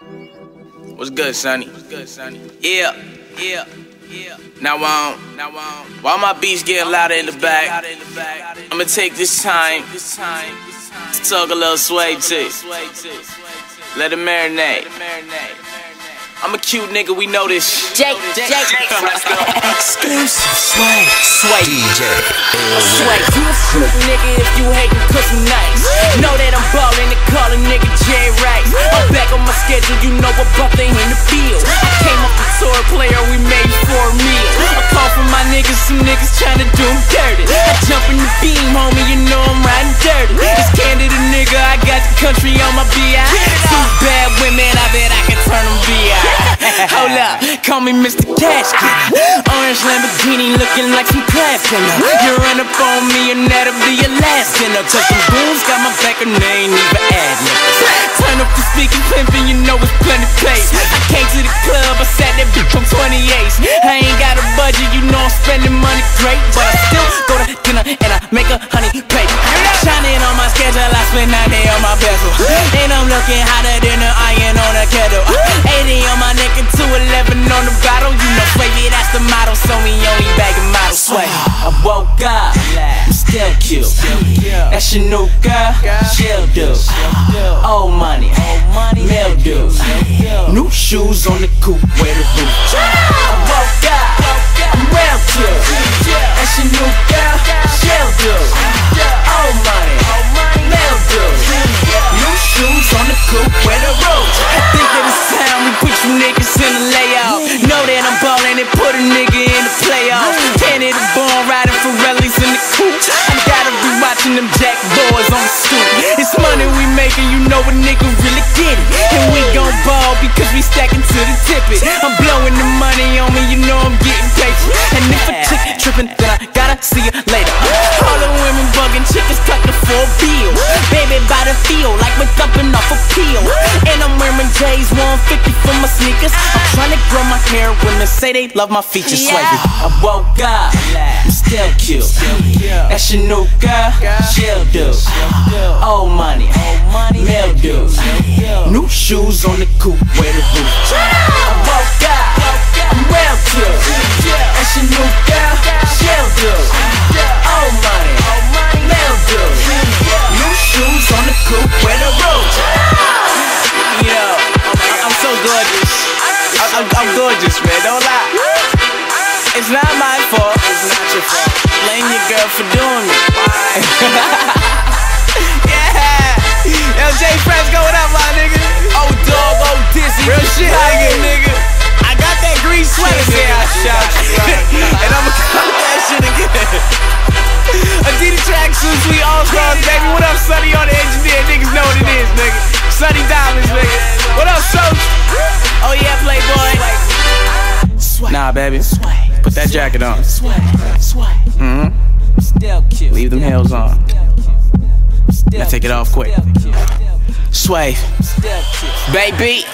What's good, Sonny? What's good, Sonny? Yeah, yeah, yeah. Now um, now um, while my beats getting louder in the back, I'ma take this time, this time, to talk a little sway too. Let it marinate. I'm a cute nigga, we know this. Jake, Jake, Exclusive sway, sway, DJ. sway. You a slick nigga if you hatin' cause I'm nice. Know that schedule, you know about the in the field. I came up the tour player, we made for a. I call for my niggas, some niggas tryna do them dirty. I jump in the beam, homie, you know I'm riding dirty. It's candid nigga, I got the country on my BI. Two bad women, I bet I can turn them BI. Hold up, call me Mr. Cash. Orange Lamborghini looking like some class. You run up on me and that'll be your last dinner. Cause some goons got my back and they ain't even the speaking pimpin', you know it's plenty pace. I came to the club, I sat that bitch on 28s. I ain't got a budget, you know I'm spending money great. But I still go to dinner and I make a honey pay. Shining on my schedule, I spend 90 on my bezel. And I'm looking hotter than the iron on a kettle. 80 on my neck and 211 on the bottle. You know, baby, that's the model, so we only bagging model sway. I woke up, I'm still cute. That's your new girl, she'll do. New shoes on the coupe, where the roof. I woke up, I'm real cute. That's your new girl, she'll do. Old money, mildew. New shoes on the coupe, where the roof. Think of the time we put you niggas in the layout. Know that I'm ballin' and put a nigga in the playoffs. Candy the born riding for in the coupe. I gotta be watching them jack boys on the stoop. It's money we making, you know a nigga really get it. We gon' ball because we stacking to the tippet. I'm blowing the money on me, you know I'm getting patient. And if a chick trippin', then I gotta see you later. All the women bugging, chickens tucking for a bill. Baby by the feel like we're dumping off a peel. And I'm wearing J's 150 for my sneakers. I'm trying to grow my hair. Women say they love my features. Yeah. I woke up, I'm still cute. That's your new girl, she'll do. Old money, mildew. New shoes on the coupe, where the roof. I woke up, I'm real cute. That's your new girl, she'll do. Old money, mildew. New shoes on the coupe, where the roof. Yo, I'm so gorgeous. I'm, I'm gorgeous, man. Don't lie. It's not my fault. It's not your fault. Blame your girl for doing me. yeah. Yo, Jay Fresh, going up, my nigga. We all stars, baby. What up, Sonny on the engineer? Niggas know what it is, nigga. Sunny Diamonds, nigga. What up, Soach? Oh yeah, Playboy. Nah, baby. Put that jacket on. Mm-hmm. Still cute. Leave them heels on. Now take it off quick. Sway, baby.